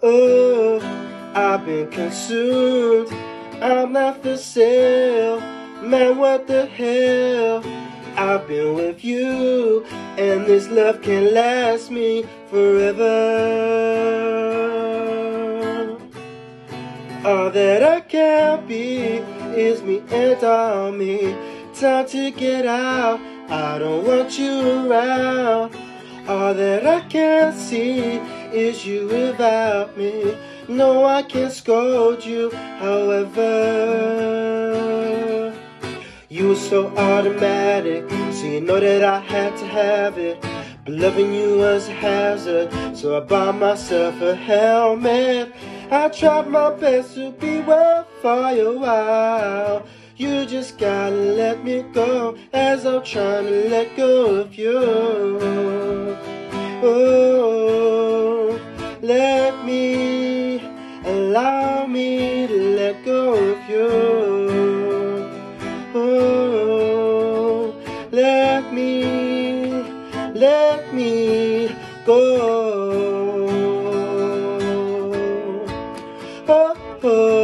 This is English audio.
Oh, I've been consumed. I'm not for sale. Man, what the hell? I've been with you, and this love can last me forever. All that I can be is me and all me. Time to get out. I don't want you around. All that I can see is you without me. No, I can't scold you, however. You were so automatic, so you know that I had to have it. But loving you was a hazard, so I bought myself a helmet. I tried my best to be well for a while. You just gotta let me go as I'm trying to let go of you. Oh, allow me to let go of you. Oh, let me, let me go. Oh, oh.